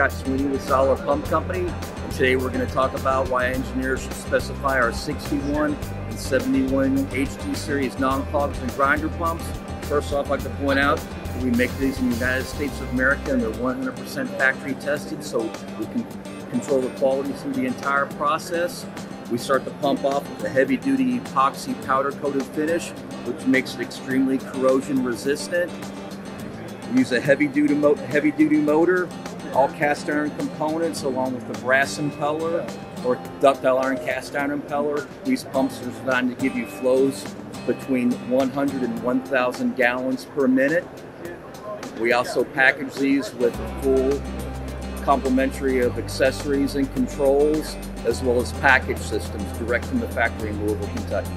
Scott Sweeny with Zoeller Pump Company. And today we're going to talk about why engineers should specify our 61 and 71 HD series non-clogs and grinder pumps. First off, I'd like to point out we make these in the United States of America and they're 100% factory tested so we can control the quality through the entire process. We start the pump off with a heavy duty epoxy powder coated finish, which makes it extremely corrosion resistant. We use a heavy duty, heavy duty motor, all cast iron components along with the brass impeller or ductile iron cast iron impeller. These pumps are designed to give you flows between 100 and 1,000 gallons per minute. We also package these with a full complementary of accessories and controls, as well as package systems direct from the factory in Louisville, Kentucky.